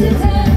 juntos,